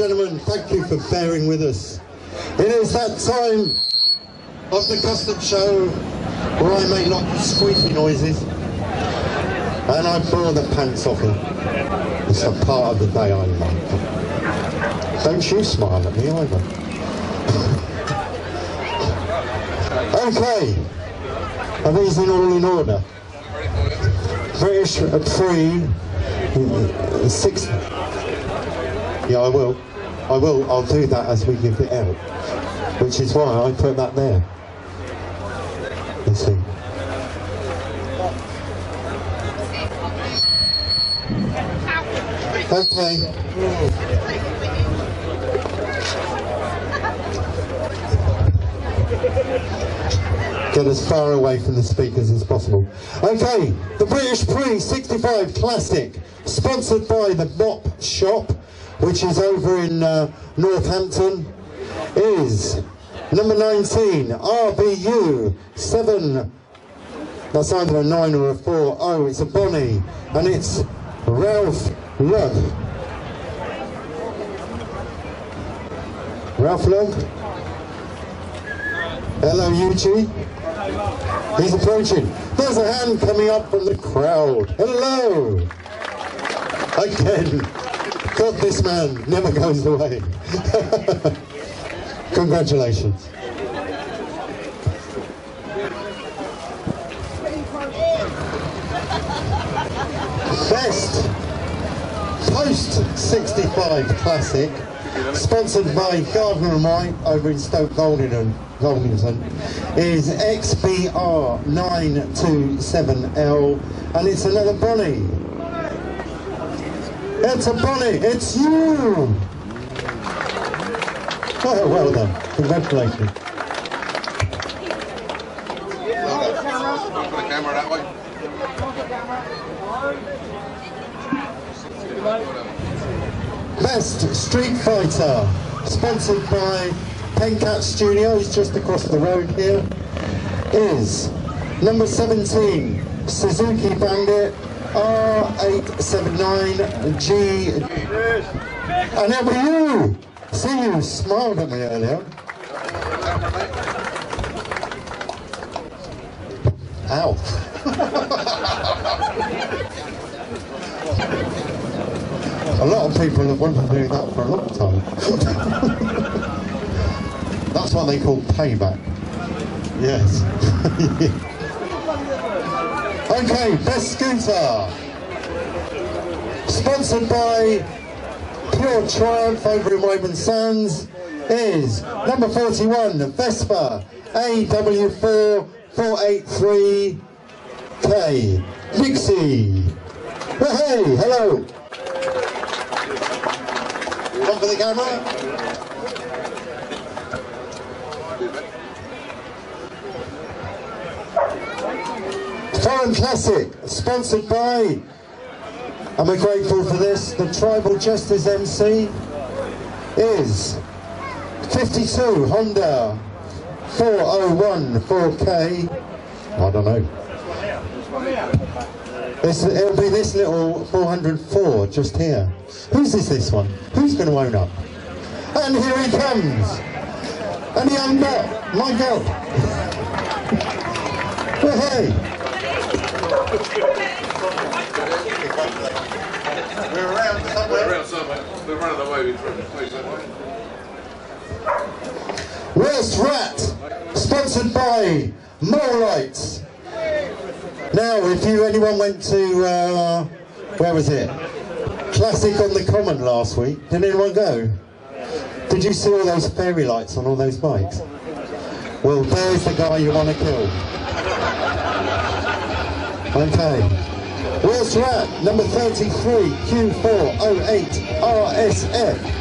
Gentlemen, thank you for bearing with us. It is that time of the custom show where I make lots of squeaky noises and I blow the pants off them. It's a part of the day I like. Don't you smile at me either. okay, are these in all in order? British three, six, yeah I will. I will, I'll do that as we give it out. Which is why I put that there. Let's see. Okay. Get as far away from the speakers as possible. Okay, the British Pre 65 Classic, sponsored by the Mop Shop which is over in uh, Northampton, is number 19, RBU 7, that's either a 9 or a 4, oh it's a Bonnie, and it's Ralph Lug. Ralph Lug? Hello Eugene. He's approaching. There's a hand coming up from the crowd. Hello! Again. God, this man never goes away. Congratulations. Best Post 65 Classic, sponsored by Gardner and White over in Stoke Goldington, Goldington is XBR 927L, and it's another Bonnie. It's a Bonnie, it's you! Oh, well done. Congratulations. Best Street Fighter, sponsored by Pencat Studios, just across the road here, is number 17, Suzuki Bandit R879G. And was you! See, you smiled at me earlier. Ow. a lot of people have wanted to do that for a long time. That's what they call payback. Yes. okay, best scooter. Sponsored by Pure Triumph over in Weymouth Sands is number 41, Vespa AW4 483K. Dixie. Hey, hello. One for the camera. Foreign Classic, sponsored by, and we're grateful for this, the Tribal Justice MC is 52 Honda 401 4K, I don't know. This, it'll be this little 404 just here. Whose is this one? Who's going to own up? And here he comes. And the young buck, my God. well, hey. We're around somewhere. We're around somewhere. We're running away. Please that way. Worst Rat, sponsored by Moralites. Now, if you anyone went to, uh, where was it? Classic on the Common last week. Did anyone go? Did you see all those fairy lights on all those bikes? Well, there's the guy you want to kill. Okay. Worst Rat, number 33, Q408 RSF.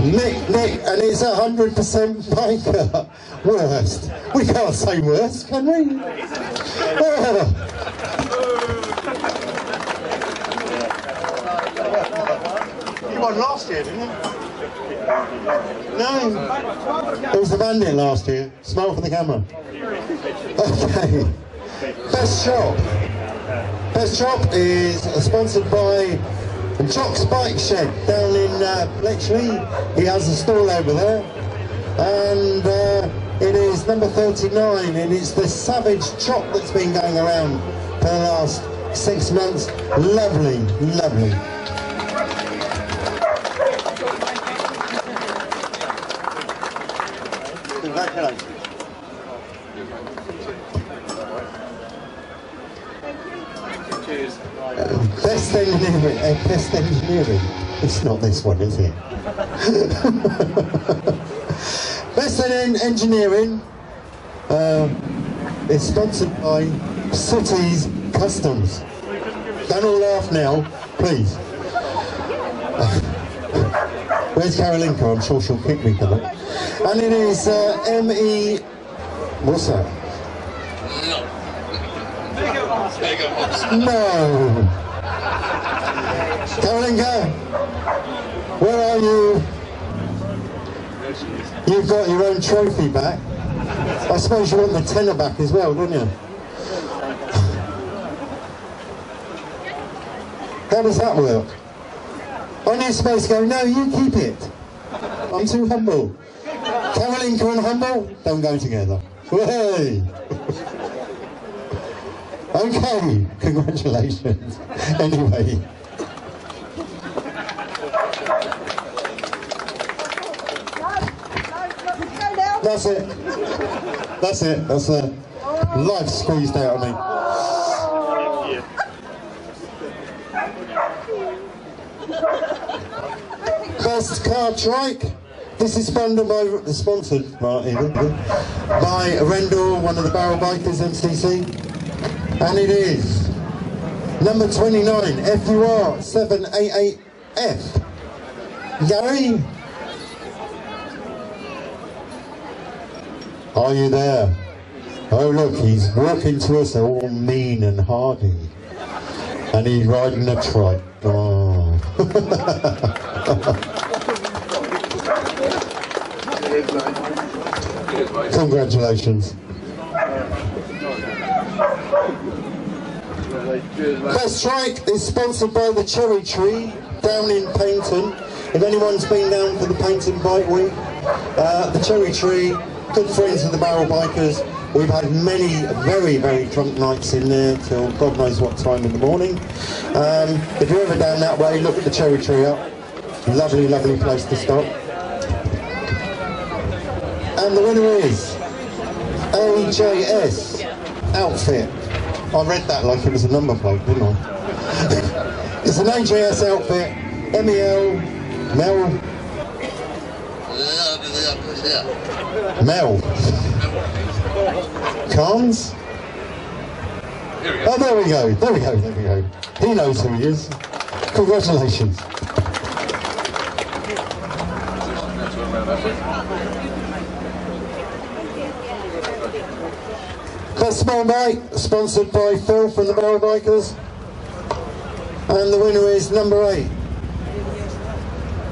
Nick, Nick, and it's a hundred percent biker. Worst. We can't say worst, can we? Oh. You won last year, didn't you? No. It was the bandit last year. Smile for the camera. Okay. Best shop. Best shop is sponsored by Jock's Bike Shed down in uh, Bletchley. He has a stall over there. And uh, it is number 39 and it's the Savage Chop that's been going around for the last six months. Lovely, lovely. Best engineering, uh, best engineering. It's not this one, is it? best en- engineering uh, is sponsored by Cities Customs. Don't all laugh now, please. Where's Karolinka? I'm sure she'll kick me for that. And it is uh, M.E. What's that? No. Karolinka, uh, where are you? You've got your own trophy back. I suppose you want the tenner back as well, don't you? How does that work? Aren't you supposed to go, no, you keep it. I'm too humble. Karolinka and humble don't go together. Hey! Okay, congratulations. Anyway. That's it. That's it. That's a life squeezed out of me. Best car trike. This is sponsored by, sponsored by Rendell, one of the barrel bikers, MCC. And it is number 29, FUR 788F. Gary? Are you there? Oh look, he's walking to us all mean and hardy. And he's riding a trike. Oh. Congratulations. Best Strike is sponsored by the Cherry Tree down in Paignton. If anyone's been down for the Paignton Bike Week, uh, the Cherry Tree, good friends of the Barrel Bikers. We've had many very, very drunk nights in there till God knows what time in the morning. Um, if you're ever down that way, look at the Cherry Tree up. Lovely, lovely place to stop. And the winner is AJS Outfit. I read that like it was a number plate, didn't I? it's an AJS outfit, MEL, Mel, Mel. Carnes? Oh, there we go, there we go, there we go. He knows who he is. Congratulations. That's one round that way. Best small bike, sponsored by Phil from the Barrel Bikers. And the winner is number eight.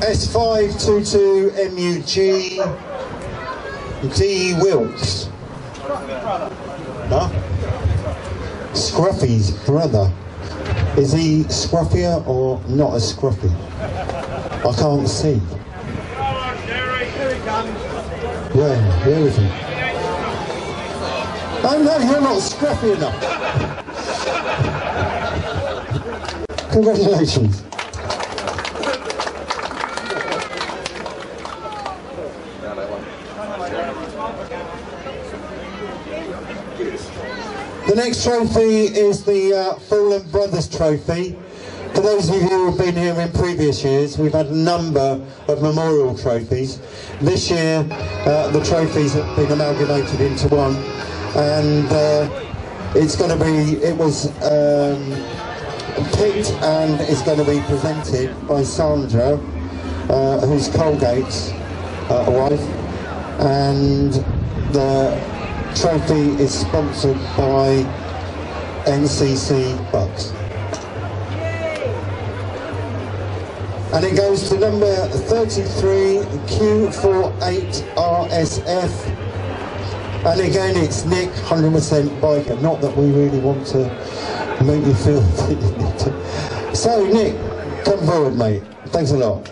S522MUG D Wilkes. Huh? Scruffy's brother. Is he scruffier or not as scruffy? I can't see. Yeah, where is he? Oh no, you're not scruffy enough. Congratulations. The next trophy is the uh, Fallen Brothers Trophy. For those of you who have been here in previous years, we've had a number of memorial trophies. This year, uh, the trophies have been amalgamated into one, and uh, it's going to be. It was um, picked and it's going to be presented by Sandra, uh, who's Colgate's uh, wife, and the trophy is sponsored by NCC Bucks. And it goes to number 33 Q48RSF. And again, it's Nick, 100% biker. Not that we really want to make you feel that you need to. So, Nick, Come forward, mate. Thanks a lot.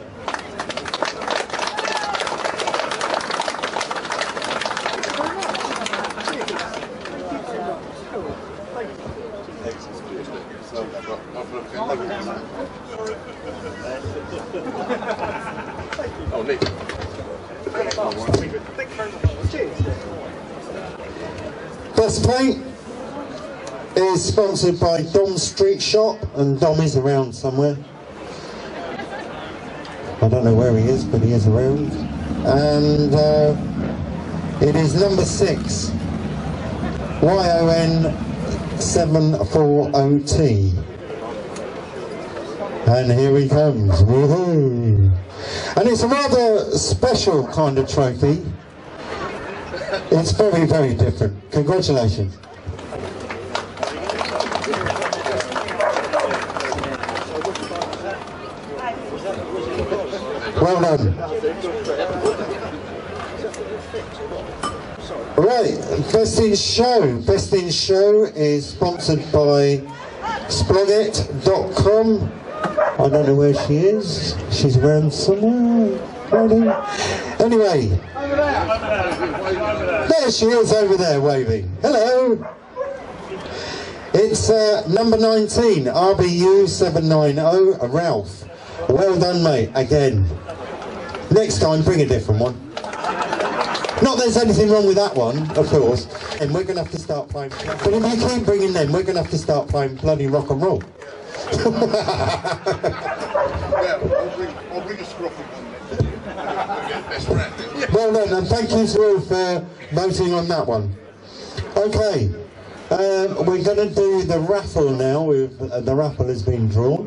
Oh, Nick. Best Paint is sponsored by Dom Street Shop, and Dom is around somewhere. I don't know where he is, but he is around. And uh, it is number six, YON 740T. And here he comes. Woohoo! And it's a rather special kind of trophy. It's very, very different. Congratulations. Well done. Right, Best in Show. Best in Show is sponsored by Splogit.com. I don't know where she is. She's around somewhere. Anyway, there she is over there waving. Hello. It's uh, number 19, RBU 790, Ralph. Well done, mate, again. Next time, bring a different one. Not there's anything wrong with that one, of course. And we're going to have to start playing. But if you keep bringing them, we're going to have to start playing bloody rock and roll. Yeah, I'll bring, a scruffy then. Best friend. then. Well done, and thank you to all for voting on that one. Okay, um, we're going to do the raffle now. We've, uh, the raffle has been drawn.